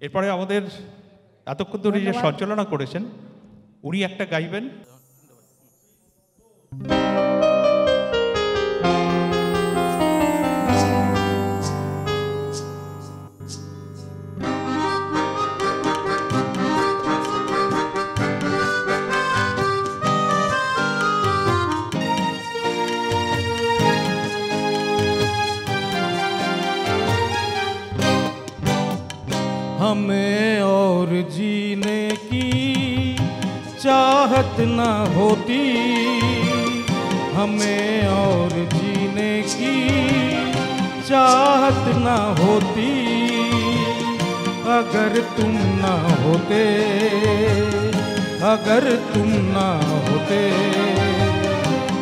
এরপরে আমাদের এতক্ষণ ধরে যে সঞ্চালনা করেছেন উনি একটা গাইবেন। हमें और जीने की चाहत न होती। हमें और जीने की चाहत न होती। अगर तुम न होते, अगर तुम न होते,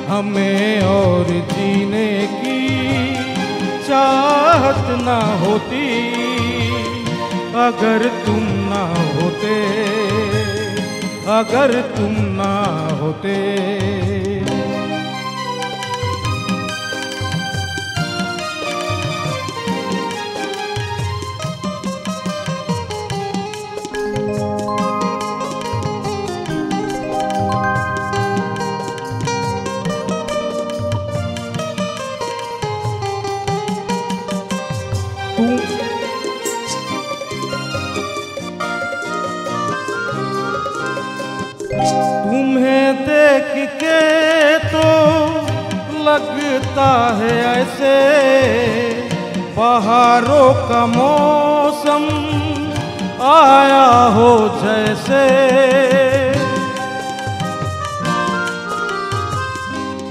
हमें और जीने की चाहत न होती। अगर तुम ना होते अगर तुम ना होते। तुम्हें देख के तो लगता है ऐसे पहाड़ों का मौसम आया हो जैसे।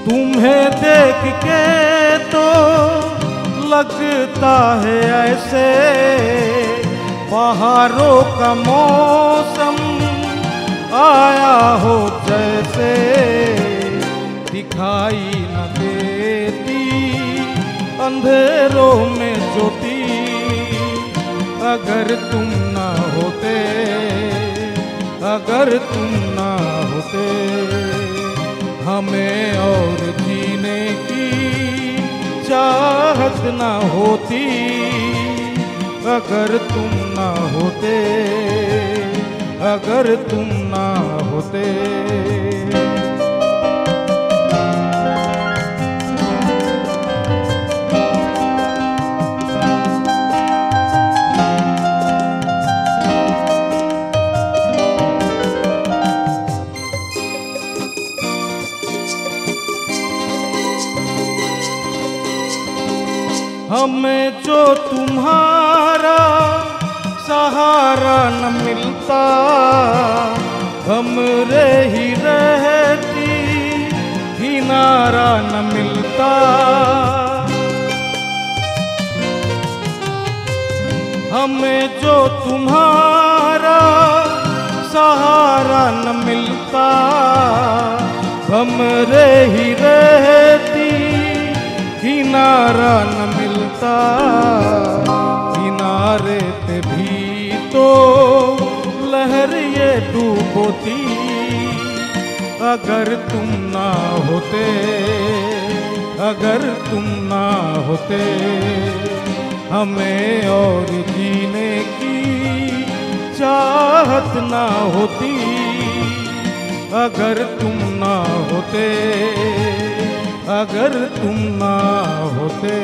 तुम्हें देख के तो लगता है ऐसे पहाड़ों का मौसम आया हो जैसे, दिखाई न देती, अंधेरों में ज्योति। अगर तुम ना होते, अगर तुम ना होते, हमें और जीने की चाहत ना होती। अगर तुम ना होते अगर तुम ना होते। हमें जो तुम्हारा सहारा न मिलता हमरे ही रहती, किनारा न मिलता। हमें जो तुम्हारा सहारा न मिलता हमरे ही रहती, किनारा न मिलता। ये डूबोती, अगर तुम ना होते, अगर तुम ना होते, हमें और जीने की चाहत ना होती, अगर तुम ना होते, अगर तुम ना होते।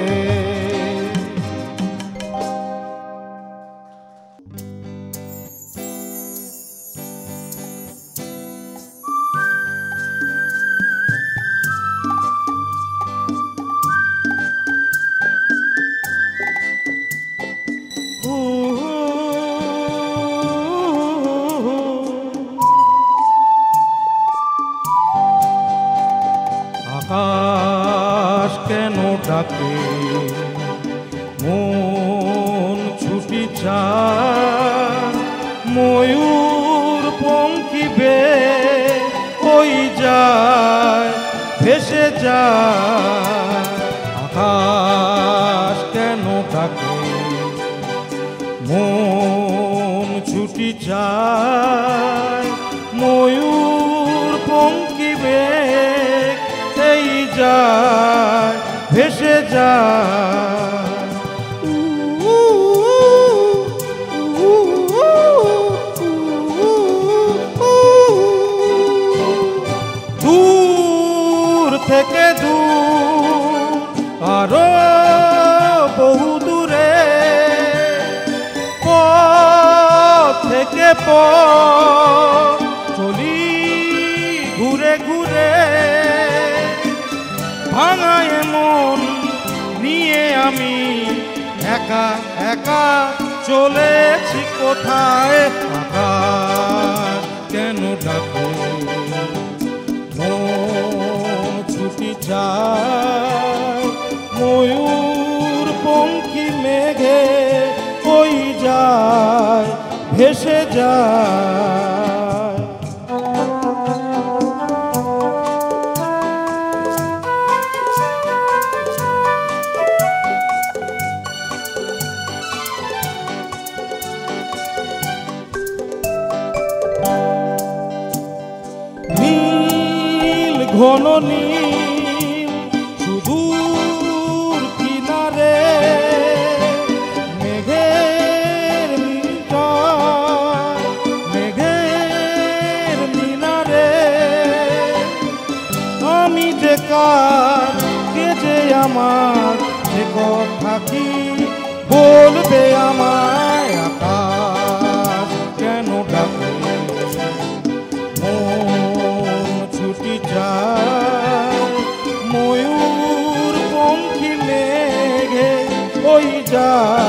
ডাকে মন ছুটি চায়, ময়ূর পঙ্কিবে ওই যায়, ভেসে যায়, আকাশ কেন ডাকে? মন ছুটি যায় ময়ূর পঙ্কিবে সেই যায়। ভেসে যা দূর থেকে দূর আরও বহু দূরে পথ থেকে পথ। একা একা চলেছি কোথায়? কেন ডাকো? ছুটি যায়, ময়ূর পঙ্খী মেঘে কই যায়, ভেসে যায়। ঘন নীল সুদূর কিনারে মেঘের মেঘের মিনারে। আমি যে কার, কে যে আমার সে কথা কি বলবে আমার जा